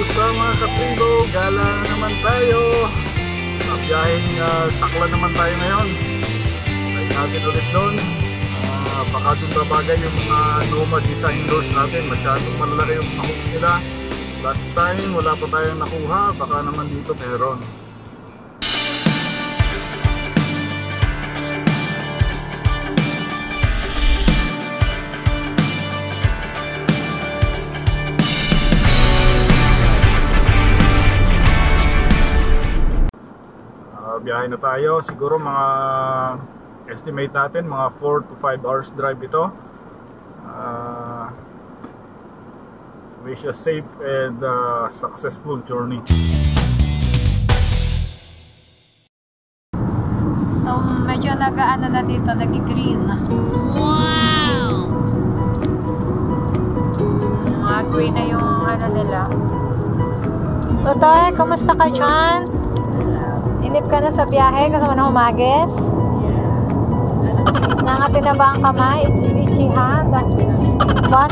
Kumusta mga katribo? Gala na naman tayo. Sa biyaheng uh, sakla naman tayo ngayon. Tayo natin ulit doon. Uh, baka doon babagay yung mga nomad design doors natin. Masyadong malalaki yung sahog nila. Last time wala pa tayong nakuha. Baka naman dito meron. Biyahe na tayo. Siguro mga estimate natin mga 4 to 5 hours drive ito. Uh, wish a safe and uh, successful journey. So medyo nagaano na dito nag-green. Wow! Mga green na yung ano nila. Totoy, kumusta ka dyan? Inip ka na sa biyahe kasama na humagis? Nangatin na ba ang kamay? Itchy hand? What?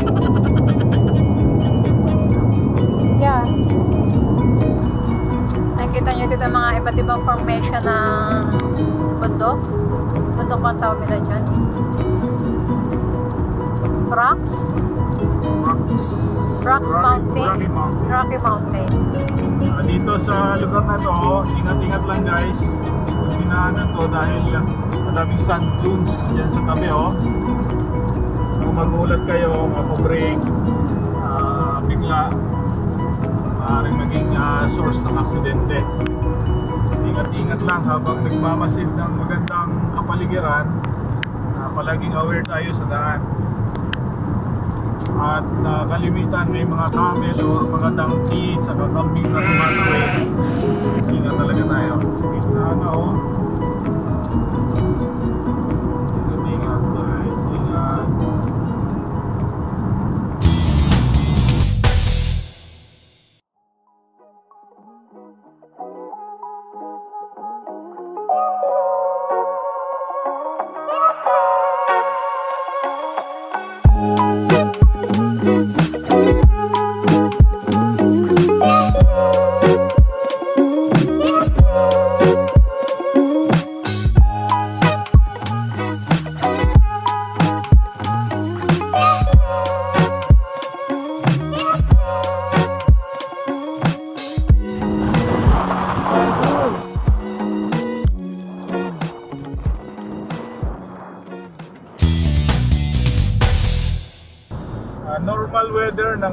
Yeah. Nakikita nyo dito mga iba't ibang formation ng bundok. Bundok ang tawag nila dyan. Rocks? Rocks Mountain. Rocky Mountain. Rocky Mountain. Dito sa lugar na to, ingat-ingat lang guys. Pinaanan to dahil madaming sand dunes dyan sa tabi oh. Kung magulat kayo, mapobrake, uh, bigla, maaaring maging uh, source ng aksidente. Ingat-ingat lang habang nagmamasid ng magandang kapaligiran, uh, palaging aware tayo sa daan at uh, kalimitan may mga camel or mga donkey sa kambing na tumatawid. Ingat talaga tayo. Sige na na oh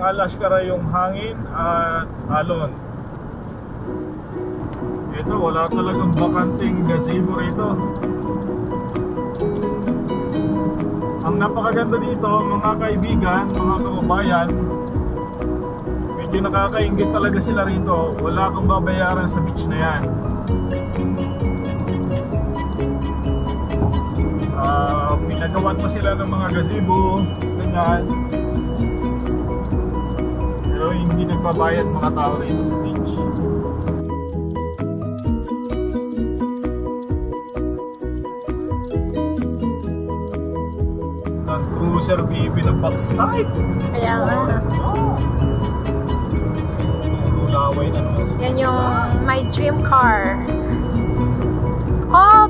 Alaskara yung hangin at alon. Ito, wala talagang bakanting gazebo rito. Ang napakaganda dito, mga kaibigan, mga kababayan, medyo nakakaingit talaga sila rito. Wala kang babayaran sa beach na yan. Uh, pinagawan pa sila ng mga gazebo, ganyan. Hindi nagbabayad mga tao rito sa beach. Ng cruiser BB ng box type. Kaya nga. Lulaway na naman. Yan yung my dream car. Oh!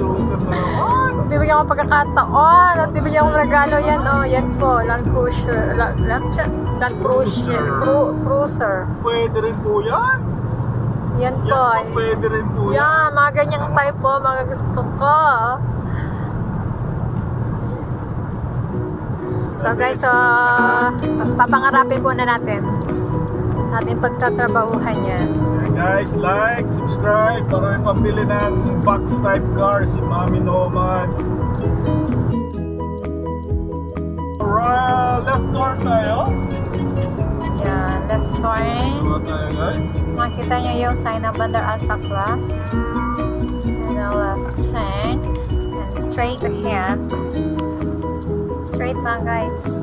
Cruiser naman. Bibigyan ko pagkakataon at bibigyan ko regalo yan. Oh, yan po, Land Cruiser. Land, Land, Land Cruiser. Cru, cruiser. Pwede rin po yan. Yan po. Yan po pwede rin po yan. Yan, mga ganyang type po, mga gusto ko. So guys, so papangarapin po na natin. Natin pagtatrabahuhan yan. Guys, like, subscribe para may pambili ng box type car si Mami Nomad. Alright, left Ano tayo? Makita nyo yung sign ng Bandar Al-Sakla. And then left turn. And straight ahead. Straight lang guys.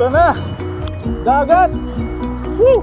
Ito na. Dagat. Woo!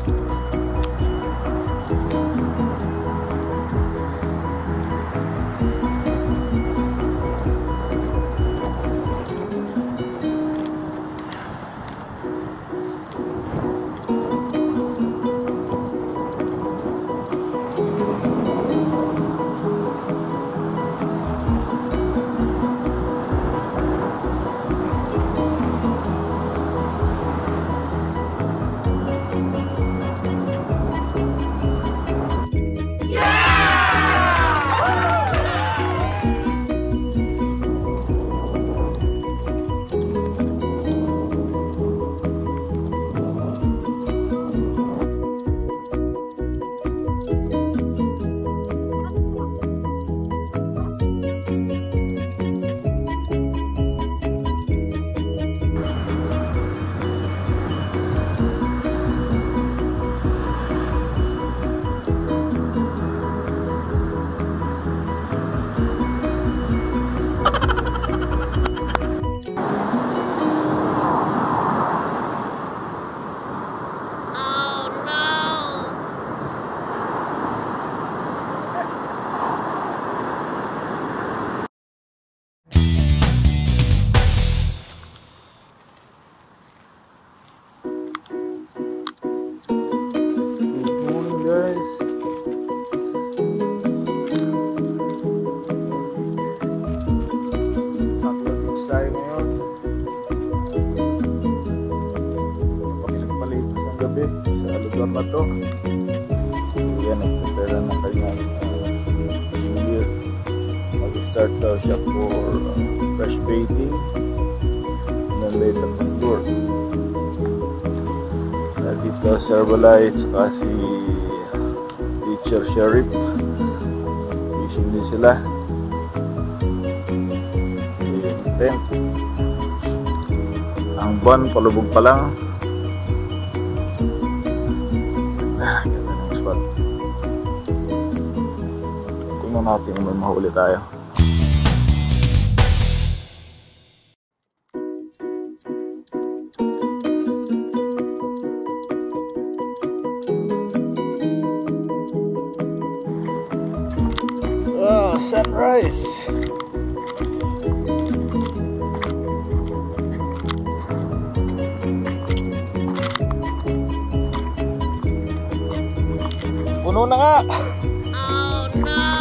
Mag-start daw siya for uh, fresh bathing. And then later pang tour. Nandito si Herbalife saka si Teacher Sheriff. Fishing din sila. Yung tent. Ang buwan, palubog pa lang. Ah, ganda ng spot. Tingnan natin kung may mahuli tayo. Na nga. Oh,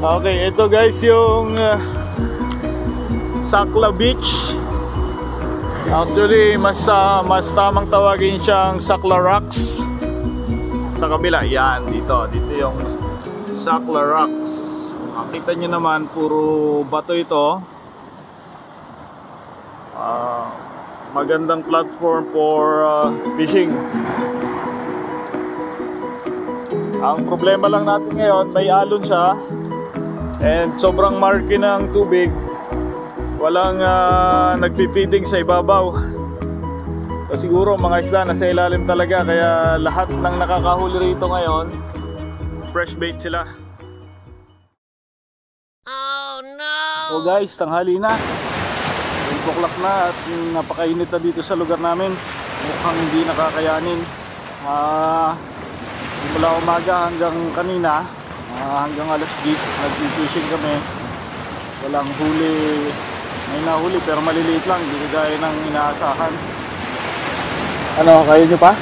Okay, ito guys yung uh, Sakla Beach. Actually, mas ah, mas tamang tawagin siyang Sakla Rocks. Sa kabila, yan dito, dito yung Sakla Rocks. Makita nyo naman, puro bato ito. Ah, magandang platform for ah, fishing. Ang problema lang natin ngayon, may alon siya. And sobrang marky ng tubig. Walang uh, nagpipiding sa ibabaw. So siguro mga isda nasa ilalim talaga kaya lahat ng nakakahuli rito ngayon fresh bait sila. Oh no! So guys, tanghali na. 8 o'clock na at napakainit na dito sa lugar namin. Mukhang hindi nakakayanin. Ah, mula umaga hanggang kanina Ah, hanggang alas 10 nag-fishing kami. Walang huli. May nahuli pero maliliit lang hindi gaya ng inaasahan. Ano kaya nyo pa?